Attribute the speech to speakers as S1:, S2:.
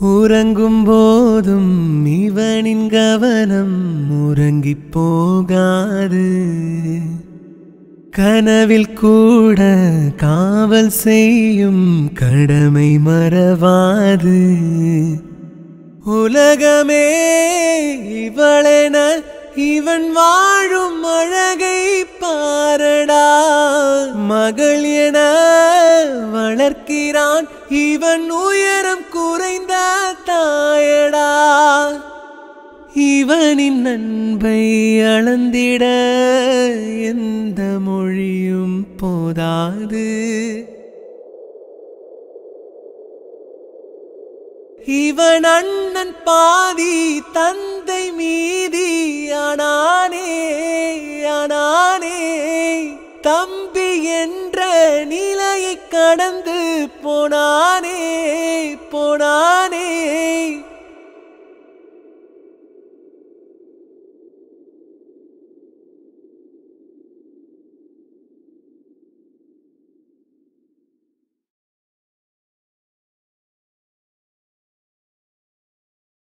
S1: உறங்கும் போதும் இவனின் கவனம் உறங்கி போகாது. கனவில் கூட காவல் செய்யும் கடமை மறவாது. உலகமே இவளென இவன் வாழும் அழகை பாரடா. மகள் என வளர்க்கிறான் இவன் உயரம் குறைந்த இவனின் நண்பை அளந்திட எந்த மொழியும் போதாது. இவன் அண்ணன் பாதி தந்தை மீதி அனானே ஆனானே தம்பி என்ற நிலையை கடந்து போனானே